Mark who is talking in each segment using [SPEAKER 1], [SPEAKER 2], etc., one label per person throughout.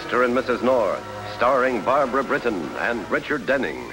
[SPEAKER 1] Mr. and Mrs. North, starring Barbara Britton and Richard Denning.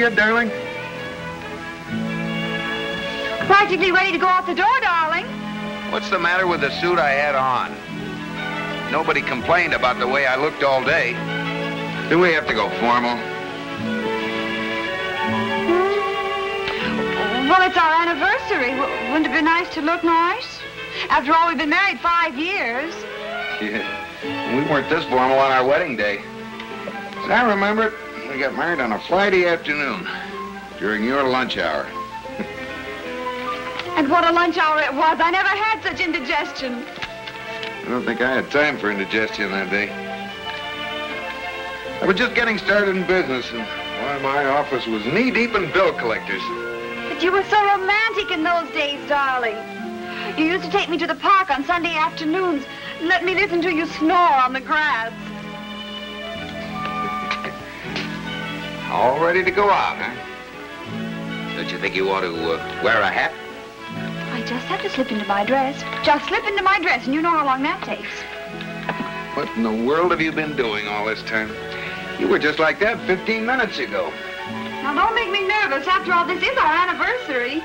[SPEAKER 2] Yet, darling?
[SPEAKER 3] Practically ready to go out the door, darling.
[SPEAKER 2] What's the matter with the suit I had on? Nobody complained about the way I looked all day. Do we have to go formal?
[SPEAKER 3] Well, it's our anniversary. Wouldn't it be nice to look nice? After all, we've been married five years.
[SPEAKER 2] Yeah. We weren't this formal on our wedding day. As I remember it, we got married on a Friday afternoon during your lunch hour.
[SPEAKER 3] And what a lunch hour it was. I never had such indigestion.
[SPEAKER 2] I don't think I had time for indigestion that day. I was just getting started in business, and why, my office was knee-deep in bill collectors.
[SPEAKER 3] But you were so romantic in those days, darling. You used to take me to the park on Sunday afternoons and let me listen to you snore on the grass.
[SPEAKER 2] All ready to go out, huh? Don't you think you ought to uh, wear a hat?
[SPEAKER 3] I just have to slip into my dress. Just slip into my dress, and you know how long that takes.
[SPEAKER 2] What in the world have you been doing all this time? You were just like that 15 minutes ago.
[SPEAKER 3] Now, don't make me nervous. After all, this is our anniversary.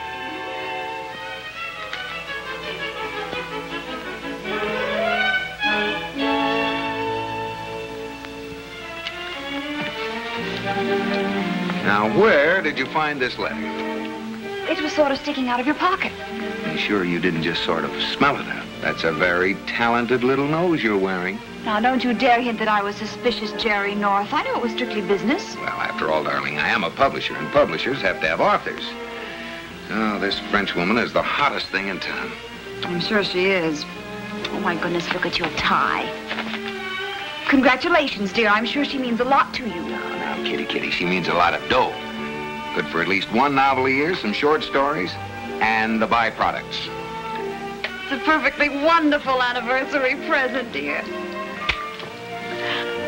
[SPEAKER 2] Now, where did you find this letter?
[SPEAKER 3] It was sort of sticking out of your pocket.
[SPEAKER 2] Be sure you didn't just sort of smell it out. That's a very talented little nose you're wearing.
[SPEAKER 3] Now, don't you dare hint that I was suspicious, Jerry North. I knew it was strictly business.
[SPEAKER 2] Well, after all, darling, I am a publisher, and publishers have to have authors. Oh, this French woman is the hottest thing in town.
[SPEAKER 3] I'm sure she is. Oh, my goodness, look at your tie. Congratulations, dear. I'm sure she means a lot to you.
[SPEAKER 2] Kitty, kitty, she means a lot of dough. Good for at least one novel a year, some short stories, and the byproducts.
[SPEAKER 3] It's a perfectly wonderful anniversary present, dear.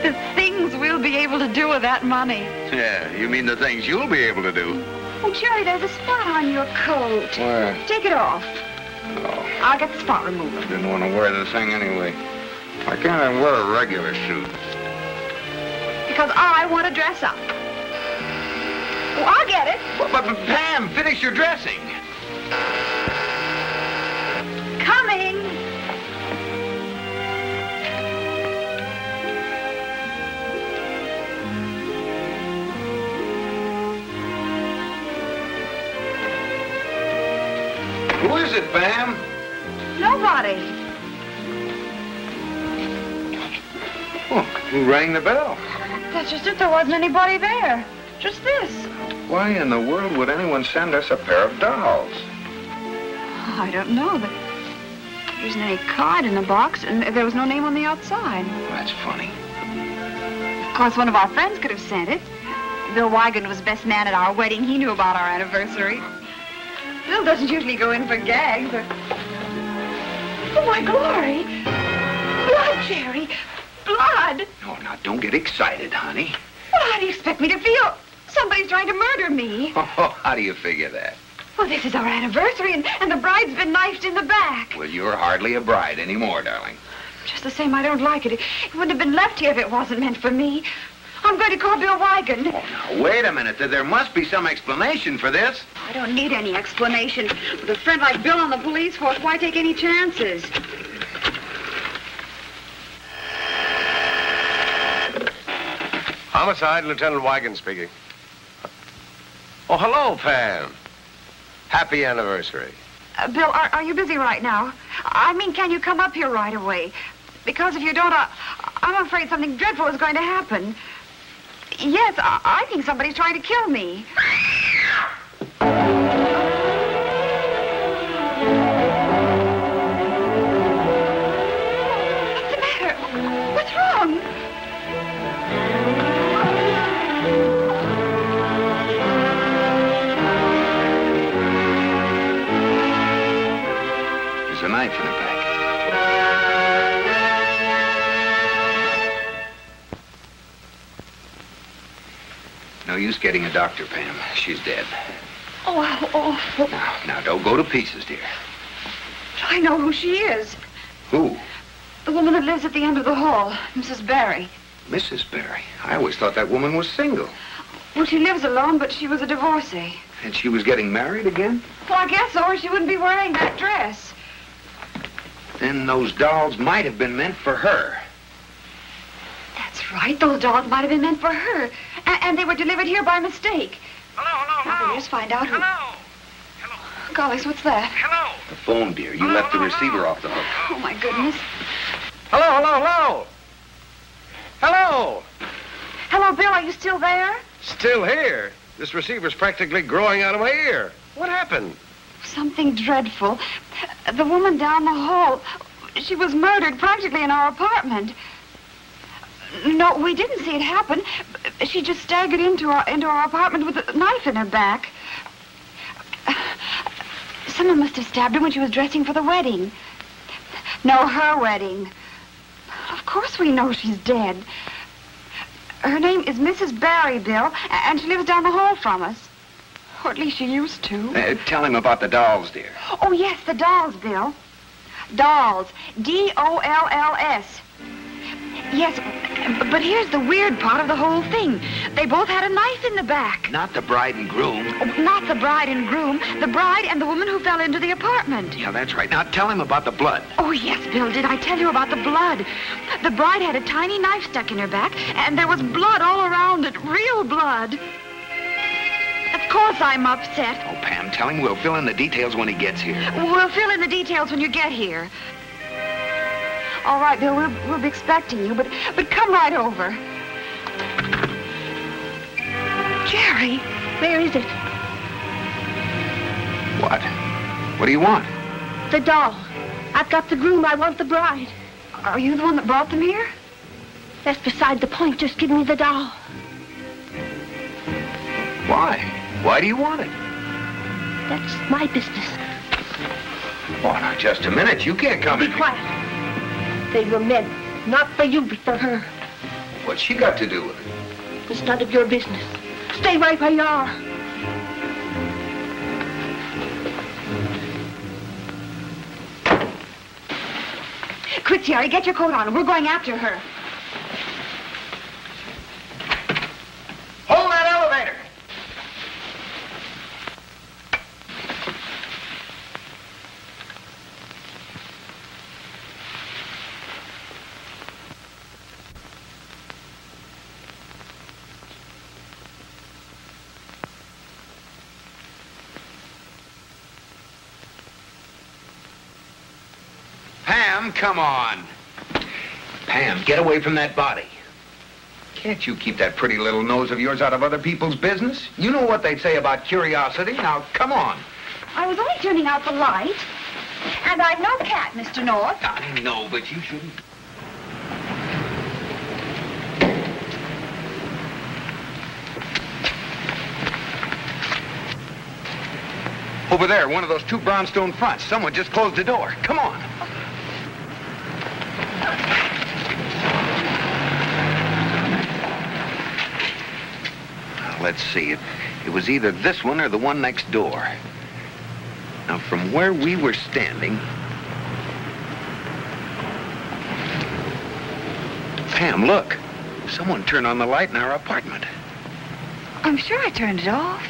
[SPEAKER 3] The things we'll be able to do with that money.
[SPEAKER 2] Yeah, you mean the things you'll be able to do.
[SPEAKER 3] Oh, Jerry, there's a spot on your coat.
[SPEAKER 2] Where?
[SPEAKER 3] Take it off.
[SPEAKER 2] Oh,
[SPEAKER 3] I'll get the spot remover.
[SPEAKER 2] didn't want to wear the thing anyway. Why can't I wear a regular suit?
[SPEAKER 3] Because I want to dress up. Oh, I'll get it.
[SPEAKER 2] But, but, but Pam, finish your dressing.
[SPEAKER 3] Coming.
[SPEAKER 2] Who is it, Pam?
[SPEAKER 3] Nobody.
[SPEAKER 2] Oh, who rang the bell?
[SPEAKER 3] That's just it. There wasn't anybody there. Just this.
[SPEAKER 2] Why in the world would anyone send us a pair of dolls?
[SPEAKER 3] Oh, I don't know. There there isn't any card in the box, and there was no name on the outside.
[SPEAKER 2] That's funny.
[SPEAKER 3] Of course, one of our friends could have sent it. Bill Weigand was best man at our wedding. He knew about our anniversary. Bill doesn't usually go in for gags. but... Oh, my glory! Blood, Jerry! Blood!
[SPEAKER 2] No, now, don't get excited, honey.
[SPEAKER 3] Well, how do you expect me to feel? Somebody's trying to murder me.
[SPEAKER 2] Oh, how do you figure that?
[SPEAKER 3] Well, this is our anniversary, and, and the bride's been knifed in the back.
[SPEAKER 2] Well, you're hardly a bride anymore, darling.
[SPEAKER 3] Just the same, I don't like it. It wouldn't have been left here if it wasn't meant for me. I'm going to call Bill Weigand.
[SPEAKER 2] Oh, now, wait a minute. There- There must be some explanation for this.
[SPEAKER 3] I don't need any explanation. With a friend like Bill on the police force, why take any chances?
[SPEAKER 1] Homicide, Lieutenant Weigand speaking. Oh, hello, Pam. Happy anniversary.
[SPEAKER 3] Uh, Bill, are, are you busy right now? I mean, can you come up here right away? Because if you don't, I, I'm afraid something dreadful is going to happen. Yes, I, I think somebody's trying to kill me.
[SPEAKER 2] Getting a doctor, Pam. She's dead.
[SPEAKER 3] Oh, how awful.
[SPEAKER 2] Now, now, don't go to pieces, dear.
[SPEAKER 3] I know who she is.
[SPEAKER 2] Who?
[SPEAKER 3] The woman that lives at the end of the hall, Mrs. Barry.
[SPEAKER 2] Mrs. Barry. I always thought that woman was single.
[SPEAKER 3] Well, she lives alone, but she was a divorcee.
[SPEAKER 2] And she was getting married again?
[SPEAKER 3] Well, I guess so, or she wouldn't be wearing that dress.
[SPEAKER 2] Then those dolls might have been meant for her.
[SPEAKER 3] That's right. Those dolls might have been meant for her. A- and they were delivered here by mistake.
[SPEAKER 4] Hello, hello,
[SPEAKER 3] Now,
[SPEAKER 4] hello.
[SPEAKER 3] we'll just find out who...
[SPEAKER 4] Hello,
[SPEAKER 3] Golly, what's that?
[SPEAKER 4] hello.
[SPEAKER 2] The phone, dear. You left the receiver off the hook.
[SPEAKER 3] Oh, my goodness.
[SPEAKER 1] Hello, hello, hello. Hello.
[SPEAKER 3] Hello, Bill, are you still there?
[SPEAKER 1] Still here. This receiver's practically growing out of my ear. What happened?
[SPEAKER 3] Something dreadful. The woman down the hall, she was murdered practically in our apartment. No, we didn't see it happen. She just staggered into our into our apartment with a knife in her back. Someone must have stabbed her when she was dressing for the wedding. No, her wedding. Of course we know she's dead. Her name is Mrs. Barry, Bill, and she lives down the hall from us. Or at least she used to.
[SPEAKER 2] Uh, tell him about the dolls, dear.
[SPEAKER 3] Oh, yes, the dolls, Bill. Dolls. D-O-L-L-S. Yes, but here's the weird part of the whole thing. They both had a knife in the back.
[SPEAKER 2] Not the bride and groom.
[SPEAKER 3] Oh, Not the bride and groom, the bride and the woman who fell into the apartment.
[SPEAKER 2] Yeah, that's right. Now tell him about the blood.
[SPEAKER 3] Oh, yes, Bill, did I tell you about the blood? The bride had a tiny knife stuck in her back, and there was blood all around it, real blood. Of course I'm upset.
[SPEAKER 2] Oh, Pam, tell him we'll fill in the details when he gets here.
[SPEAKER 3] We'll fill in the details when you get here. All right, Bill, we'll, we'll be expecting you, but, but come right over. Jerry,
[SPEAKER 5] Where is it?
[SPEAKER 2] What? What do you want?
[SPEAKER 5] The doll. I've got the groom. I want the bride.
[SPEAKER 3] are you the one that brought them here?
[SPEAKER 5] That's beside the point. Just give me the doll.
[SPEAKER 2] Why? Why do you want it?
[SPEAKER 5] That's my business.
[SPEAKER 2] Oh, now, just a minute. You can't come
[SPEAKER 5] Be
[SPEAKER 2] in.
[SPEAKER 5] quiet. They were meant not for you, but for her.
[SPEAKER 2] What's she got to do with it?
[SPEAKER 5] It's none of your business. Stay right where you are.
[SPEAKER 3] Quick, Jerry, get your coat on. We're going after her.
[SPEAKER 2] Hold that elevator! Pam, come on. Pam, get away from that body. Can't you keep that pretty little nose of yours out of other people's business? You know what they say about curiosity. Now, come on.
[SPEAKER 3] I was only turning out the light. And I'm no cat, Mr. North.
[SPEAKER 2] I know, but you shouldn't. Over there, one of those two brownstone fronts. Someone just closed the door. Come on. Let's see. It, it was either this one or the one next door. Now, from where we were standing, Pam, look. Someone turned on the light in our apartment.
[SPEAKER 3] I'm sure I turned it off.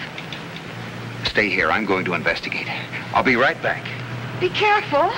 [SPEAKER 2] Stay here. I'm going to investigate. I'll be right back.
[SPEAKER 3] Be careful.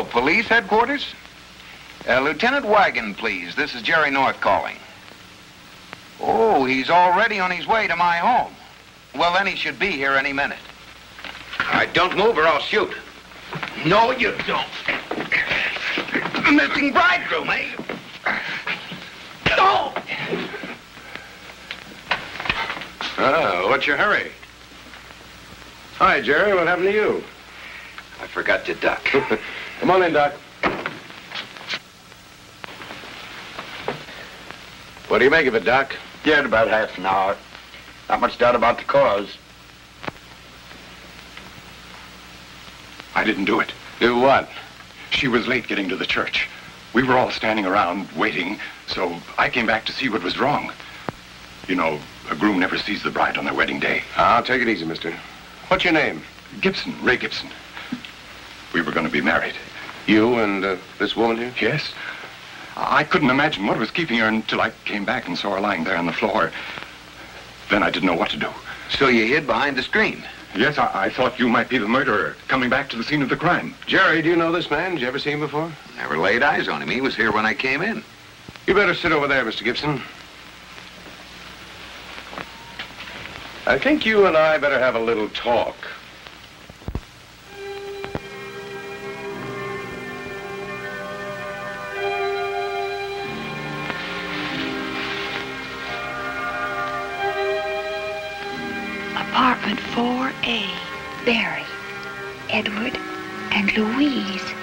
[SPEAKER 2] Hello, police headquarters? Uh, Lieutenant Weigand, please. This is Jerry North calling. Oh, he's already on his way to my home. Well, then he should be here any minute. All right, don't move or I'll shoot. No, you don't. Missing bridegroom, eh? No!
[SPEAKER 1] Ah, what's your hurry? Hi, Jerry. What happened to you?
[SPEAKER 2] I forgot to duck.
[SPEAKER 1] Come on in, Doc. What do you make of it, Doc?
[SPEAKER 4] Dead about half an hour. Not much doubt about the cause.
[SPEAKER 6] I didn't do it.
[SPEAKER 1] Do what?
[SPEAKER 6] She was late getting to the church. We were all standing around waiting, so I came back to see what was wrong. You know, a groom never sees the bride on their wedding day.
[SPEAKER 1] I'll take it easy, mister. What's your name?
[SPEAKER 6] Gibson, Ray Gibson. We were going to be married.
[SPEAKER 1] You and uh, this woman here?
[SPEAKER 6] Yes. I couldn't imagine what was keeping her until I came back and saw her lying there on the floor. Then I didn't know what to do.
[SPEAKER 2] So you hid behind the screen.
[SPEAKER 6] Yes, I, I thought you might be the murderer coming back to the scene of the crime.
[SPEAKER 1] Jerry, do you know this man? Did you ever see him before?
[SPEAKER 2] Never laid eyes on him. He was here when I came in.
[SPEAKER 1] You better sit over there, Mr. Gibson. I think you and I better have a little talk.
[SPEAKER 3] 4A. Barry, Edward, and. Louise?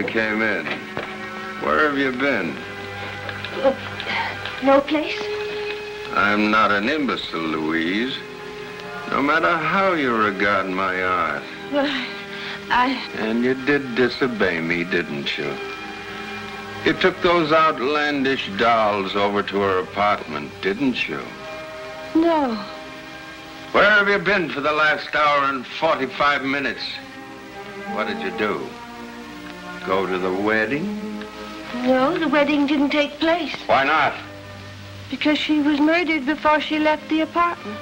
[SPEAKER 1] You came in. Where have you been?
[SPEAKER 5] No place?
[SPEAKER 1] I'm not an imbecile, Louise. No matter how you regard my art.
[SPEAKER 5] Well, I...
[SPEAKER 1] And you did disobey me, didn't you? You took those outlandish dolls over to her apartment, didn't you?
[SPEAKER 5] No.
[SPEAKER 1] Where have you been for the last hour and 45 minutes? What did you do? Go to the wedding?
[SPEAKER 5] No, the wedding didn't take place
[SPEAKER 1] Why not?
[SPEAKER 5] because she was murdered before she left the apartment.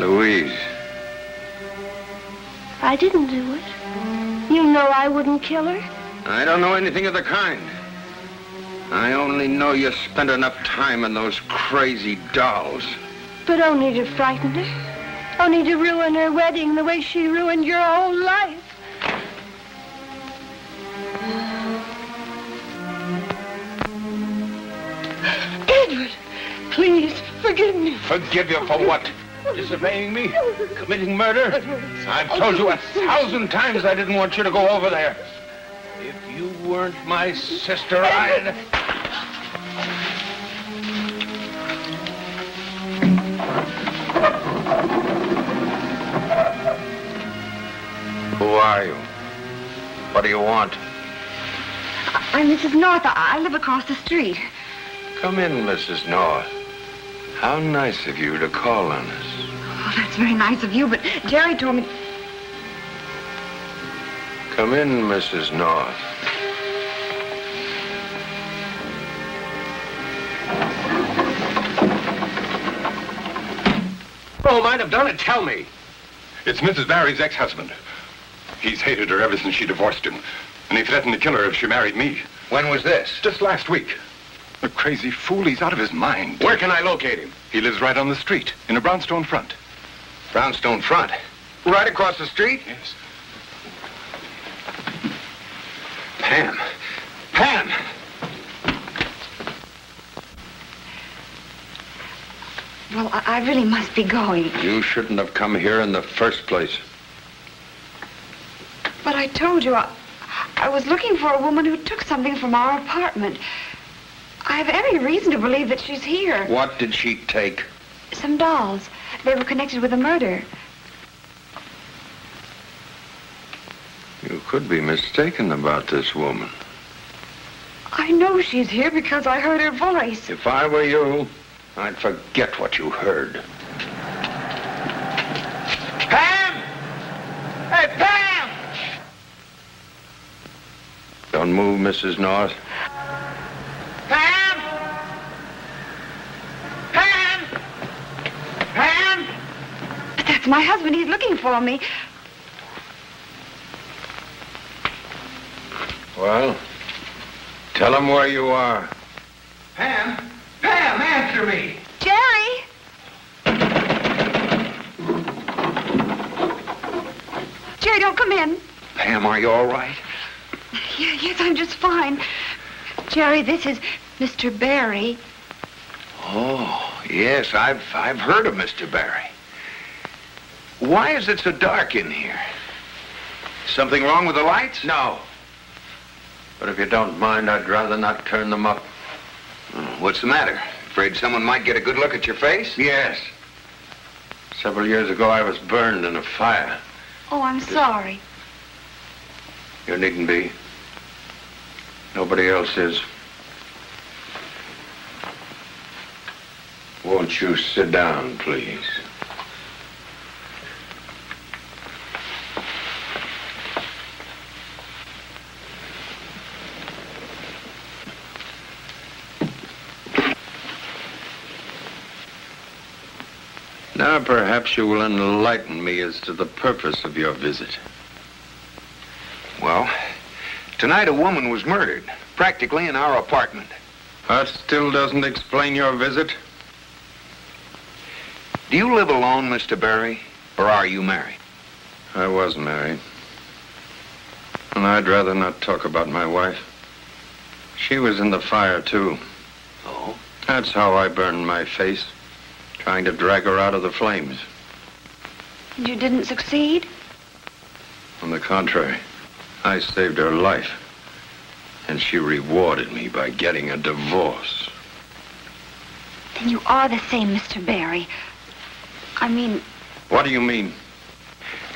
[SPEAKER 1] Louise,
[SPEAKER 5] I didn't do it. You know I wouldn't kill her.
[SPEAKER 1] I don't know anything of the kind. I only know you spent enough time on those crazy dolls.
[SPEAKER 5] But only to frighten her. Only to ruin her wedding the way she ruined your whole life. Edward, please, forgive me.
[SPEAKER 1] Forgive you for what? Disobeying me? Committing murder? I've told you a thousand times I didn't want you to go over there. If you weren't my sister, I'd... Who are you? What do you want?
[SPEAKER 3] I'm Mrs. North. I I live across the street.
[SPEAKER 1] Come in, Mrs. North. How nice of you to call on us.
[SPEAKER 3] Oh, that's very nice of you, but Jerry told me...
[SPEAKER 1] Come in, Mrs. North.
[SPEAKER 6] Oh, might have done it. Tell me. It's Mrs. Barry's ex-husband. He's hated her ever since she divorced him. And he threatened to kill her if she married me.
[SPEAKER 2] When was this?
[SPEAKER 6] Just last week. The crazy fool, he's out of his mind.
[SPEAKER 1] Where can I locate him?
[SPEAKER 6] He lives right on the street, in a brownstone front.
[SPEAKER 2] Brownstone Front. Right across the street?
[SPEAKER 6] Yes.
[SPEAKER 2] Pam. Pam!
[SPEAKER 3] Well, I, I really must be going.
[SPEAKER 1] You shouldn't have come here in the first place.
[SPEAKER 3] But I told you, I, I was looking for a woman who took something from our apartment. I have every reason to believe that she's here.
[SPEAKER 2] What did she take?
[SPEAKER 3] Some dolls. They were connected with a murder.
[SPEAKER 1] You could be mistaken about this woman.
[SPEAKER 3] I know she's here because I heard her voice.
[SPEAKER 1] If I were you, I'd forget what you heard.
[SPEAKER 2] Pam! Hey, Pam!
[SPEAKER 1] Don't move, Mrs. North.
[SPEAKER 2] Pam! Pam! Pam!
[SPEAKER 3] But that's my husband. He's looking for me.
[SPEAKER 1] Well, tell him where you are.
[SPEAKER 2] Pam! Pam, answer me!
[SPEAKER 3] Jerry! Jerry, don't come in.
[SPEAKER 2] Pam, are you all right?
[SPEAKER 3] Yeah, yes, I'm just fine. Jerry, this is Mr. Barry.
[SPEAKER 2] Oh, yes, I've I've heard of Mr. Barry. Why is it so dark in here? Something wrong with the lights?
[SPEAKER 1] No. But if you don't mind, I'd rather not turn them up.
[SPEAKER 2] Oh, What's the matter? Afraid someone might get a good look at your face?
[SPEAKER 1] Yes. Several years ago, I was burned in a fire.
[SPEAKER 3] Oh, I'm sorry.
[SPEAKER 1] You needn't be. Nobody else is. Won't you sit down, please? Now, perhaps you will enlighten me as to the purpose of your visit.
[SPEAKER 2] Well, tonight a woman was murdered, practically in our apartment.
[SPEAKER 1] That still doesn't explain your visit.
[SPEAKER 2] Do you live alone, Mr. Barry, or are you married?
[SPEAKER 1] I was married. And I'd rather not talk about my wife. She was in the fire, too.
[SPEAKER 2] Oh?
[SPEAKER 1] That's how I burned my face, trying to drag her out of the flames.
[SPEAKER 3] And you didn't succeed?
[SPEAKER 1] On the contrary, I saved her life. And she rewarded me by getting a divorce.
[SPEAKER 3] Then you are the same Mr. Barry. I mean,
[SPEAKER 1] What do you mean?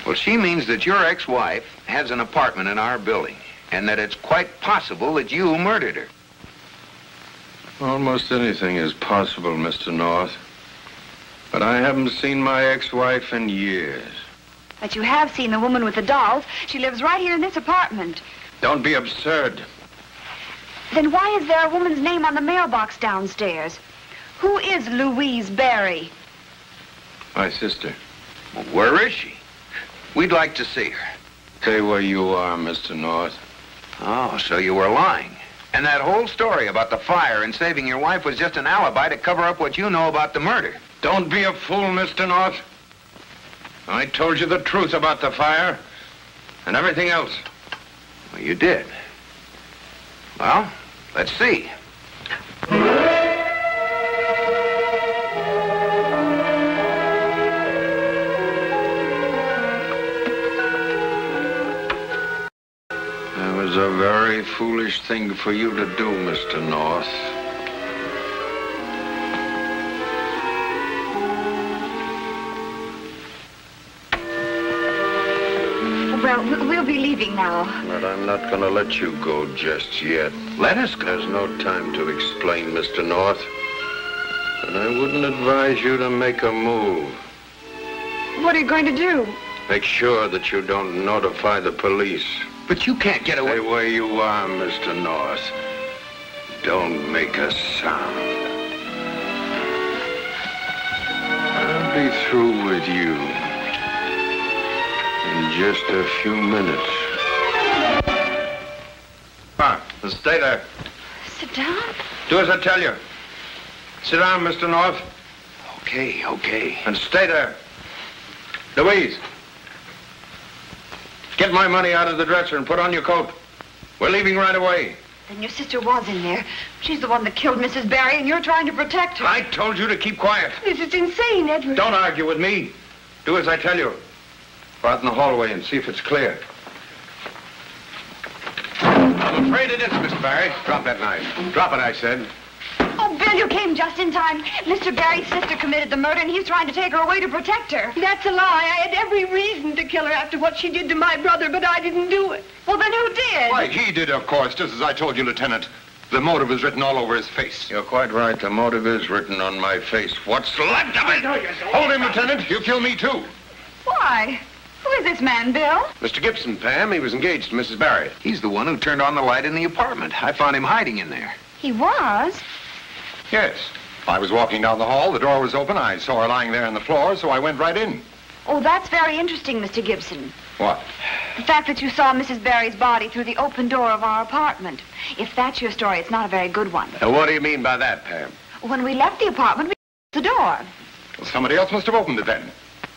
[SPEAKER 2] Well, she means that your ex-wife has an apartment in our building, and that it's quite possible that you murdered her.
[SPEAKER 1] Almost anything is possible, Mr. North. But I haven't seen my ex-wife in years.
[SPEAKER 3] But you have seen the woman with the dolls. She lives right here in this apartment.
[SPEAKER 1] Don't be absurd.
[SPEAKER 3] Then why is there a woman's name on the mailbox downstairs? Who is Louise Barry?
[SPEAKER 1] My sister.
[SPEAKER 2] Well, where is she? We'd like to see her.
[SPEAKER 1] Stay where you are, Mr. North.
[SPEAKER 2] Oh, so you were lying. And that whole story about the fire and saving your wife was just an alibi to cover up what you know about the murder.
[SPEAKER 1] Don't be a fool, Mr. North. I told you the truth about the fire and everything else.
[SPEAKER 2] Well, you did. Well, let's see.
[SPEAKER 1] That was a very foolish thing for you to do, Mr. North.
[SPEAKER 3] Be leaving now.
[SPEAKER 1] But I'm not going to let you go just yet.
[SPEAKER 2] Let us go.
[SPEAKER 1] There's no time to explain, Mr. North. And I wouldn't advise you to make a move.
[SPEAKER 3] What are you going to do?
[SPEAKER 1] Make sure that you don't notify the police.
[SPEAKER 2] But you can't get away.
[SPEAKER 1] Stay where you are, Mr. North. Don't make a sound. I'll be through with you in just a few minutes. Ah, stay there.
[SPEAKER 3] Sit down.
[SPEAKER 1] Do as I tell you. Sit down, Mr. North,
[SPEAKER 2] Okay, okay.
[SPEAKER 1] and stay there. Louise, get my money out of the dresser and put on your coat. We're leaving right away.
[SPEAKER 3] Then your sister was in there. She's the one that killed Mrs. Barry, and you're trying to protect her.
[SPEAKER 1] I told you to keep quiet.
[SPEAKER 5] This is insane, Edward.
[SPEAKER 1] Don't argue with me. Do as I tell you. Go out in the hallway and see if it's clear. I'm afraid it is, Mr. Barry.
[SPEAKER 6] Drop that knife. Drop it, I said.
[SPEAKER 3] Oh, Bill, you came just in time. Mr. Barry's sister committed the murder, and he's trying to take her away to protect her.
[SPEAKER 5] That's a lie. I had every reason to kill her after what she did to my brother, but I didn't do it.
[SPEAKER 3] Well, then who did?
[SPEAKER 6] Why, he did, of course, just as I told you, Lieutenant. The motive is written all over his face.
[SPEAKER 2] You're quite right. The motive is written on my face. What's left of it?
[SPEAKER 6] Hold him, Lieutenant. You kill me, too.
[SPEAKER 3] Why? Is this man, Bill?
[SPEAKER 1] Mr. Gibson, Pam, he was engaged to Mrs. Barry.
[SPEAKER 2] He's the one who turned on the light in the apartment. I found him hiding in there.
[SPEAKER 3] He was.
[SPEAKER 6] Yes. I was walking down the hall. The door was open. I saw her lying there on the floor, so I went right in.
[SPEAKER 3] Oh, that's very interesting, Mr. Gibson.
[SPEAKER 6] What?
[SPEAKER 3] The fact that you saw Mrs. Barry's body through the open door of our apartment. If that's your story, it's not a very good one.
[SPEAKER 1] And what do you mean by that, Pam?
[SPEAKER 3] When we left the apartment, we closed the door.
[SPEAKER 6] Well, somebody else must have opened it then.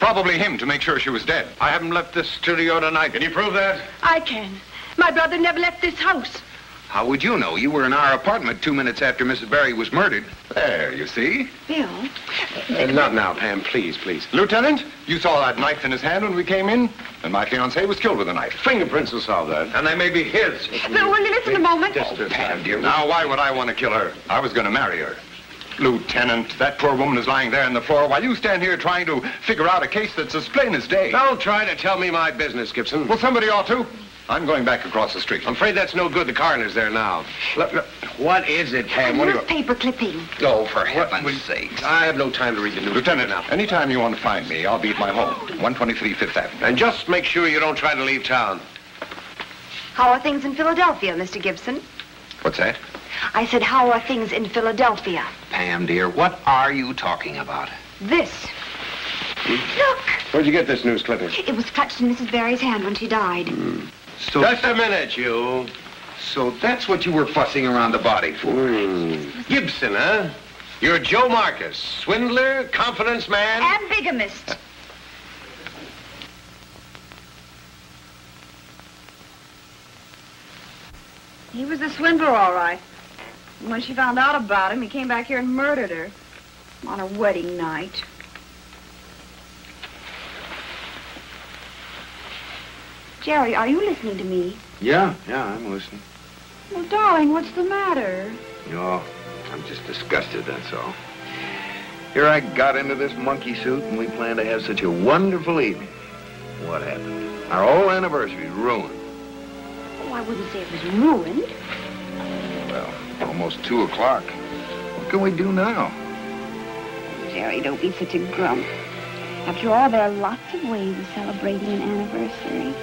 [SPEAKER 6] Probably him to make sure she was dead.
[SPEAKER 1] I haven't left this studio tonight. Can you prove that?
[SPEAKER 5] I can. My brother never left this house.
[SPEAKER 2] How would you know? You were in our apartment two minutes after Mrs. Barry was murdered.
[SPEAKER 6] There, you see.
[SPEAKER 3] Bill,
[SPEAKER 1] Uh, not now, Pam. Please, please.
[SPEAKER 6] Lieutenant, you saw that knife in his hand when we came in, and my fiancée was killed with a knife.
[SPEAKER 1] Fingerprints will solve that. And they may be his.
[SPEAKER 3] Bill, will you listen a moment?
[SPEAKER 1] Just a
[SPEAKER 2] Pam, dear.
[SPEAKER 6] Now, why would I want to kill her? I was going to marry her. Lieutenant, that poor woman is lying there on the floor while you stand here trying to figure out a case that's as plain as day.
[SPEAKER 1] Don't try to tell me my business, Gibson.
[SPEAKER 6] Well, somebody ought to. I'm going back across the street.
[SPEAKER 1] I'm afraid that's no good. The coroner's there now. Look, look. What is it, Pam? What do you...
[SPEAKER 3] Newspaper clipping.
[SPEAKER 2] Oh, for heaven's
[SPEAKER 1] will-
[SPEAKER 2] sakes.
[SPEAKER 1] I have no time to read the news.
[SPEAKER 6] Lieutenant,
[SPEAKER 1] now.
[SPEAKER 6] anytime you want to find me, I'll be at my home, 123 Fifth Avenue.
[SPEAKER 1] And just make sure you don't try to leave town.
[SPEAKER 3] How are things in Philadelphia, Mr. Gibson?
[SPEAKER 2] What's that?
[SPEAKER 3] I said, how are things in Philadelphia?
[SPEAKER 2] Pam, dear, what are you talking about?
[SPEAKER 3] This. Look,
[SPEAKER 1] Where'd you get this news clipping?
[SPEAKER 3] it was clutched in Mrs. Barry's hand when she died. Hmm.
[SPEAKER 2] So,
[SPEAKER 1] Just a minute, you.
[SPEAKER 2] so that's what you were fussing around the body for. Hmm.
[SPEAKER 1] Gibson, huh? You're Joe Marcus, swindler, confidence man.
[SPEAKER 3] And bigamist. He was a swindler, all right. And when she found out about him, he came back here and murdered her on her wedding night. Jerry, are you listening to me?
[SPEAKER 2] Yeah, yeah, I'm listening.
[SPEAKER 3] Well, darling, what's the matter?
[SPEAKER 2] No, I'm just disgusted, that's all. Here I got into this monkey suit, and we planned to have such a wonderful evening. What happened? Our whole anniversary's ruined.
[SPEAKER 3] Oh, I wouldn't say it was ruined
[SPEAKER 2] almost 2 o'clock. What can we do now?
[SPEAKER 3] Jerry, don't be such a grump. After all, there are lots of ways of celebrating an anniversary.